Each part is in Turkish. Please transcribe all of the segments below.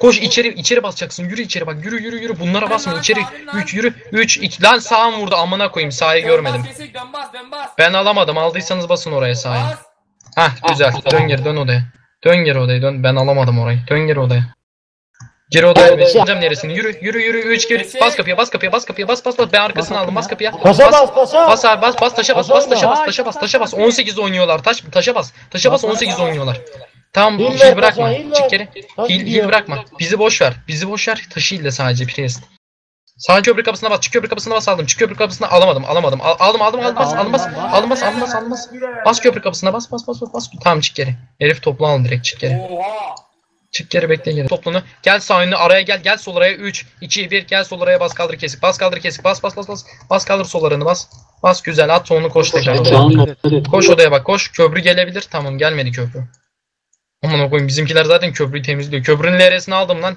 Koş içeri içeri basacaksın. Yürü içeri bak. Yürü yürü yürü. Bunlara basma. içeri. 3 yürü. 3 2 lan sağım vurdu amına koyayım. Sahayı görmedim. Bas bas bas. Ben alamadım. Aldıysanız basın oraya sahayı. Bas. Hah güzel. Dön geri dön odaya. Dön geri odaya dön. Ben alamadım orayı. Dön geri odaya. Geri odaya bekleyeceğim neresini. Yürü yürü yürü 3 geri. Bas kapıya bas kapıya bas kapıya bas bas bas. Ben arkasını aldım bas kapıya. Paşa bas paşa. Bas abi bas bas taşa bas bas taşa bas taşa bas taşa bas 18 oynuyorlar taş taşa bas taşa bas 18 oynuyorlar. Tamam hil ver bırakma çık geri hil, hil bırakma bizi boş ver bizi boş ver taşı hille sadece Priest. Sağ köprü kapısına bas çık köprü kapısına bas aldım çık köprü kapısına alamadım alamadım Al- aldım aldım aldım bas aldım bas aldım bas köprü kapısına bas bas bas bas bas tamam çık geri herif toplu alın direkt çık geri Oha. çık geri bekle geri toplunu gel sağ önüne araya gel gel sol araya 3 2 1 gel sol araya bas kaldır kesik bas kaldır kesik bas bas bas bas bas kaldır sol arını bas bas güzel at sonunu koş tekrar Koş odaya bak koş. Köprü gelebilir. Tamam gelmedi köprü. Aman koyayım bizimkiler zaten köprüyü temizliyor. Köprünün LR'sini aldım lan.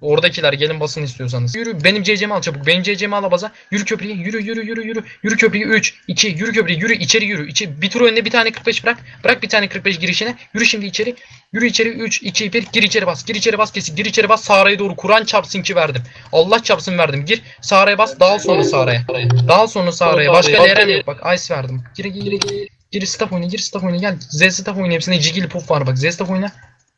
Oradakiler gelin basın istiyorsanız. Yürü benim CC'mi al çabuk. Benim CC'mi al baza. Yürü köprüye. Yürü yürü yürü yürü. Yürü köprüye 3 2 yürü köprüye. Yürü içeri yürü. İçi bir tur önüne bir tane 45 bırak. Bırak bir tane 45 girişine. Yürü şimdi içeri. Yürü içeri 3 2 1 gir içeri bas. Gir içeri bas kesin. Gir içeri bas Sara'ya doğru. Kur'an çarpsın ki verdim. Allah çarpsın verdim. Gir Sara'ya bas. Dağıl sonra Sara'ya. Dağıl sonra Sara'ya. Başka LR'm yok bak. Ice verdim. Gir gir gir. Gir staff oyna, gir staff oyna gel. Z staff oyna hepsine Jiggle Puff var bak. Z staff oyna.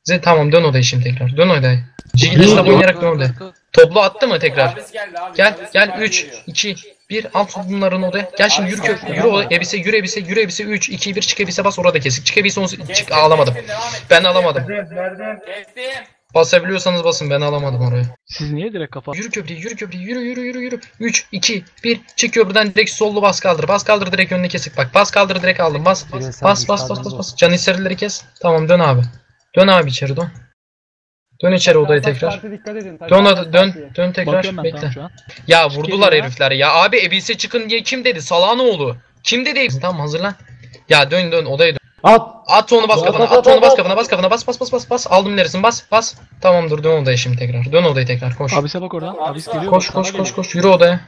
Z tamam dön odaya şimdi tekrar. Dön odaya. Jiggle staff oynayarak dön odaya. Toplu attı mı tekrar? Gel gel geldi, 3 geliyor. 2 1 al bunların odaya. Gel şimdi yürü köprü. Yürü odaya. Ebise yürü ebise yürü ebise 3 2 1 çık ebise bas orada kesik. Çık ebise on- çık et. Ben alamadım. Kestim. Basabiliyorsanız basın ben alamadım orayı. Siz niye direkt kafa? Yürü köprüye yürü köprüye yürü yürü yürü yürü. 3 2 1 çık köprüden direkt sollu bas kaldır. Bas kaldır direkt önüne kesik bak. Bas kaldır direkt aldım. Bas. Bas bas bas bas bas. Can hisseleri kes. Tamam dön abi. Dön abi içeri dön. Dön içeri odaya tekrar. Dön dön dön tekrar bekle. tamam şu an. Ya vurdular herifler ya. Abi ebise çıkın diye kim dedi? Salağın oğlu. Kim dedi? Tamam hazırlan. Ya dön dön odaya dön. At. At onu bas At, kafana. at, At at, onu bas at. kafana. Bas kafana. Bas bas bas bas bas. Aldım neresin? Bas bas. Tamamdır dön odaya şimdi tekrar. Dön odaya tekrar. Koş. Abise bak oradan. Abis geliyor. Koş koş koş koş. Yürü odaya.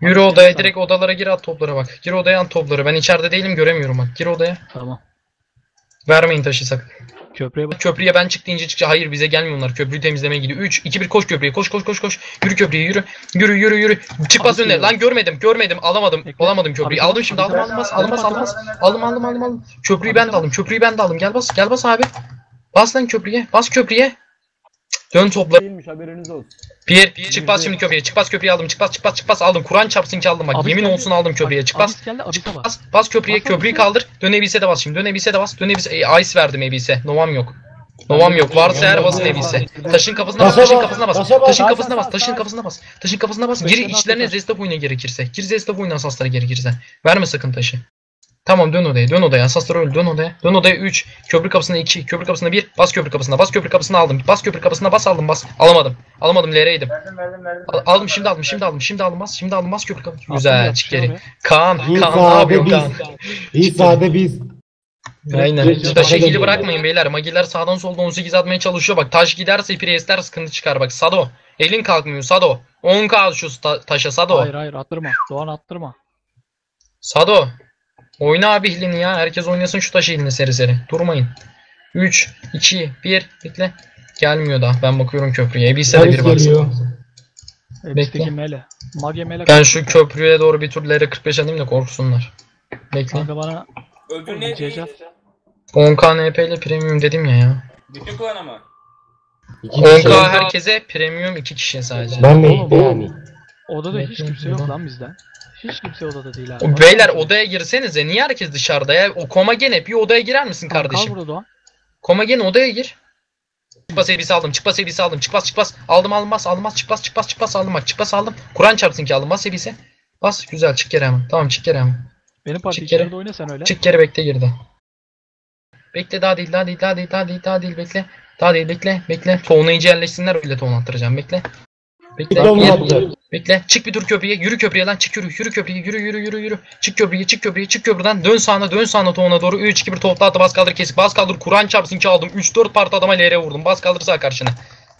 Yürü odaya direkt odalara gir at toplara bak. Gir odaya at topları. Ben içeride değilim göremiyorum bak. Gir odaya. Tamam. Vermeyin taşı sakın. Köprüye bak. Köprüye ben çık deyince çıkacak. Hayır bize gelmiyorlar. Köprüyü temizlemeye gidiyor. 3, 2, 1 koş köprüye. Koş koş koş koş. Yürü köprüye yürü. Yürü yürü yürü. Çık bas Abi önüne. Lan görmedim görmedim. Alamadım. Bekle. Alamadım köprüyü. Aldım şimdi aldım abi, aldım bas. Aldım aldım aldım aldım. Köprüyü ben de aldım. Köprüyü ben de aldım. Gel bas. Gel bas abi. Bas lan köprüye. Bas köprüye. Dön topla. değilmiş haberiniz olsun. Çık bas şimdi köprüye. Çık bas köprüye aldım. Çık bas çık bas çık bas aldım. Kur'an çarpsın ki aldım bak. Abi Yemin geldi. olsun aldım köprüye. Çık bas. Bak. Bas, bas köprüye, köprüyü kaldır. Dön Ebise de bas şimdi. Dön Ebise de bas. Dön Ebise. E, ice verdim Ebise. Novam yok. Novam yok. Varsa eğer basın Ebise. Taşın kafasına bas, taşın kafasına bas. Taşın kafasına bas, taşın kafasına bas. Taşın kafasına bas. Gir içlerine zestaf oyuna gerekirse. Gir zestaf oyuna asaslara gerekirse. Verme sakın taşı. Tamam dön odaya, dön odaya. Asaslar öyle dön odaya. Dön odaya 3. Köprü kapısına 2. Köprü kapısına 1. Bas köprü kapısına. Bas köprü kapısına aldım. Bas köprü kapısına bas aldım bas. Alamadım. Alamadım LR'ydim. Al- Aldım şimdi aldım şimdi aldım şimdi aldım bas. Şimdi aldım bas köprü kapısına. Güzel Attım çık geri. Kaan, Biz Kaan ne yapıyorsun Kaan? biz. Sade biz. Aynen. Taşı hili bırakmayın beyler. Magiler sağdan soldan 18 atmaya çalışıyor. Bak taş giderse Priestler sıkıntı çıkar. Bak Sado. Elin kalkmıyor Sado. 10k al şu ta- taşa Sado. Hayır hayır attırma. Doğan attırma. Sado. Oyna abi hilini ya. Herkes oynasın şu taşı hilini seri seri. Durmayın. 3, 2, 1. Bekle. Gelmiyor daha. Ben bakıyorum köprüye. Ebise de bir baksın. Abisteki mele. Mage mele. Ben şu köprüye doğru bir tur LR45 alayım da korksunlar. Bekle. Kanka bana Ödül ne? CC. 10k NP ile premium dedim ya ya. Bütün klana mı? İki kişi. 10k herkese premium 2 kişiye sadece. Ben Oğlum, de yani. Odada hiç kimse yok lan bizden. Hiç kimse odada değil abi. O Beyler odaya girsenize. Niye herkes dışarıda ya? O koma gene bir odaya girer misin Tamam, Kal kardeşim? burada Doğan. Koma gene odaya gir. Çıkbas elbise aldım. Çıkbas elbise aldım. Çıkbas çıkbas. Aldım. Aldım bas. Çıkbas çıkbas çıkbas aldım bak. Çıkbas aldım. Kur'an çarpsın ki aldım. Bas elbise. Bas. Güzel çık geri hemen. Tamam çık geri hemen. Benim parti Çık geri. içeride oyna sen öyle. Çık geri bekle girdi. Bekle daha değil daha değil daha değil daha değil daha değil bekle. Daha değil bekle bekle. Toğunayıcı yerleşsinler öyle toğun attıracağım bekle. Bekle. Attı. Bekle. Çık bir dur köprüye. Yürü köprüye lan. Çık yürü. Yürü köprüye. Yürü yürü yürü yürü. Çık köprüye. Çık köprüye. Çık köprüden. Dön sağına. Dön sağına toğuna doğru. 3 2 1 topla attı. Bas kaldır kesik. Bas kaldır. Kur'an çarpsın ki aldım. 3 4 parti adama LR vurdum. Bas kaldır sağ karşına.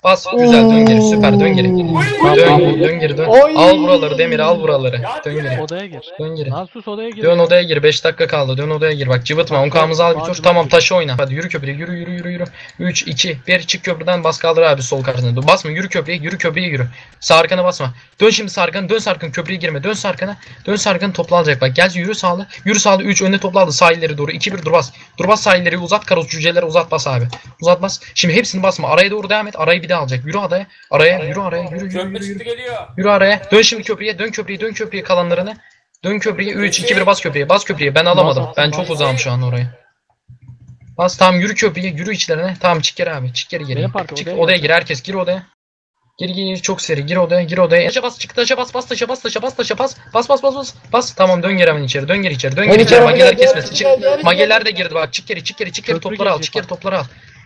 Bas güzel dön geri süper. Dön geri. Dön, dön geri. Dön. Oy. Al buraları Demir al buraları. Dön geri. Odaya gir. Dön geri. Lan sus odaya gir. Dön odaya gir. 5 dakika kaldı. Dön odaya gir. Bak cıvıtma. 10k'mızı al bir tur tamam taşı oyna. Hadi yürü köprüye. Yürü yürü yürü yürü. 3 2 1 çık köprüden. Bas kaldır abi sol karşısına Dur, basma. Yürü köprüye yürü köprüye yürü. Sağ arkana basma. Dön şimdi sağ arkana. Dön sağ arkana. Köprüye girme. Dön sağ arkana. Dön sağ arkana. Topla alacak. Bak gel yürü sağlı. Yürü sağlı. 3 önüne topla aldı. Sahilleri doğru. 2 1 dur bas. Dur bas. Sahilleri uzat. Karos cüceleri uzat. Bas abi. Uzat bas. Şimdi hepsini basma. Araya doğru devam et. Arayı bir daha alacak yürü adaya araya yürü araya yürü yürü Köprü yürü, yürü. çıktı geliyor. Yürü araya. Dön şimdi köprüye. Dön köprüye. Dön köprüye kalanlarını. Dön köprüye. 3 2 1 bas köprüye. Bas köprüye. Ben alamadım. Ben çok uzağım şu an oraya. Bas tamam yürü köprüye. Yürü içlerine. Tamam çık geri abi. Çık geri geri. Benim parti, Çık odaya odaya gir. Herkes gir odaya. Gir gir çok seri. Gir odaya. Gir odaya. Taşa bas. Çık taşa bas. Bas taşa bas taşa bas taşa bas. Bas bas bas bas. Bas. Tamam dön geri hemen içeri. Dön geri içeri. Dön geri içeri. Mageler gel, gel, kesmesin. Çık. gel, gel, Mageler de girdi bak. Çık geri. Çık geri. Çık geri. Topları al. Çık geri. Topları al.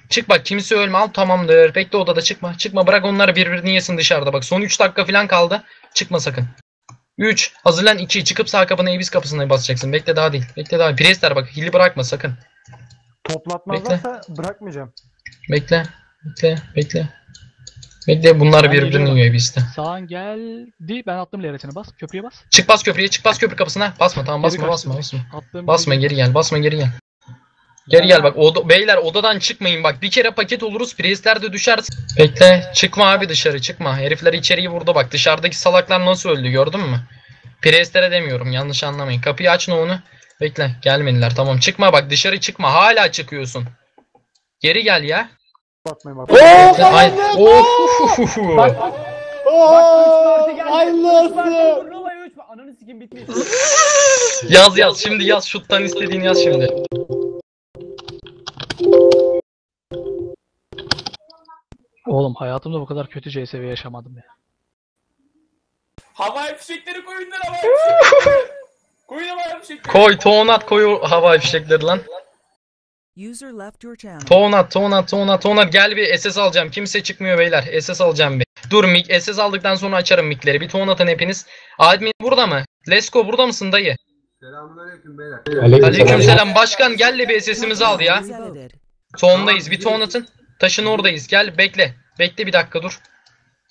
Çık bak kimse ölme al tamamdır. Bekle odada çıkma. Çıkma bırak onları birbirini yesin dışarıda bak. Son 3 dakika falan kaldı. Çıkma sakın. 3. Hazırlan 2. Çıkıp sağ kapına ibis kapısına basacaksın. Bekle daha değil. Bekle daha. Priestler bak. Hili bırakma sakın. Toplatmazlarsa bırakmayacağım. Bekle. Bekle. Bekle. Bekle bunlar birbirini yiyor ibiste. Sağın geldi. Ben attım leretini bas. Köprüye bas. Çık bas köprüye. Çık bas köprü kapısına. Basma tamam basma basma basma. Attım. Basma geri gel. Basma geri gel. Geri gel bak. Oda, beyler odadan çıkmayın bak. Bir kere paket oluruz. Priestler de düşer. Bekle. Çıkma abi dışarı çıkma. Herifler içeriği vurdu bak. Dışarıdaki salaklar nasıl öldü gördün mü? Priestlere demiyorum. Yanlış anlamayın. Kapıyı aç ne onu. Bekle. Gelmediler. Tamam çıkma bak. Dışarı çıkma. Hala çıkıyorsun. Geri gel ya. Bakmayın bak. Bekle. Ay. Yaz yaz. Şimdi yaz. Şuttan istediğini yaz şimdi. Oğlum hayatımda bu kadar kötü CSV yaşamadım ya. Havai fişekleri koyun lan havai fişekleri. koyun havai fişekleri. Koy. Toğnat koy havai fişekleri lan. User left your channel. Toğnat, Toğnat, Toğnat, Toğnat. Gel bir SS alacağım. Kimse çıkmıyor beyler. SS alacağım bir. Dur mik. SS aldıktan sonra açarım mikleri. Bir Toğnat'ın hepiniz. Admin burada mı? Lesko burada mısın dayı? Aleykümselam. Başkan gel de bir SS'imizi al ya. Toğundayız. Bir Toğnat'ın. Taşın oradayız. Gel bekle. Bekle bir dakika dur.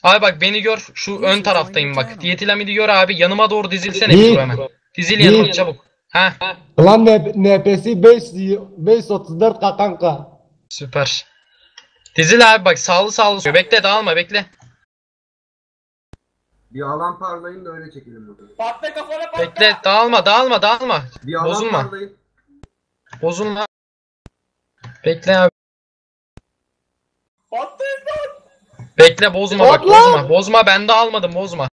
Abi bak beni gör. Şu ön taraftayım bak. Diyetilamidi gör abi. Yanıma doğru dizilsene bir hemen. Dizil yanıma çabuk. Ha. Lan ne- NPC 5 534 kanka. Süper. Dizil abi bak sağlı sağlı. Bekle dağılma bekle. Bir alan parlayın da öyle çekelim burada. Patla kafana patla. Bekle dağılma dağılma dağılma. Bir alan Bozulma. parlayın. Bozulma. Bekle abi. Patlayın lan. Bekle bozma bak Bozma. bozma. Bozma ben de almadım bozma.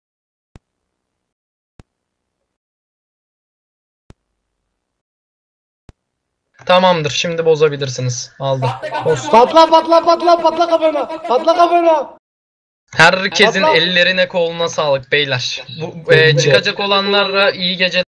Tamamdır şimdi bozabilirsiniz. Aldım. Boz. Patla patla patla patla kafana. Patla kafana. Herkesin Patla. ellerine koluna sağlık beyler. Bu e, çıkacak olanlara iyi geceler.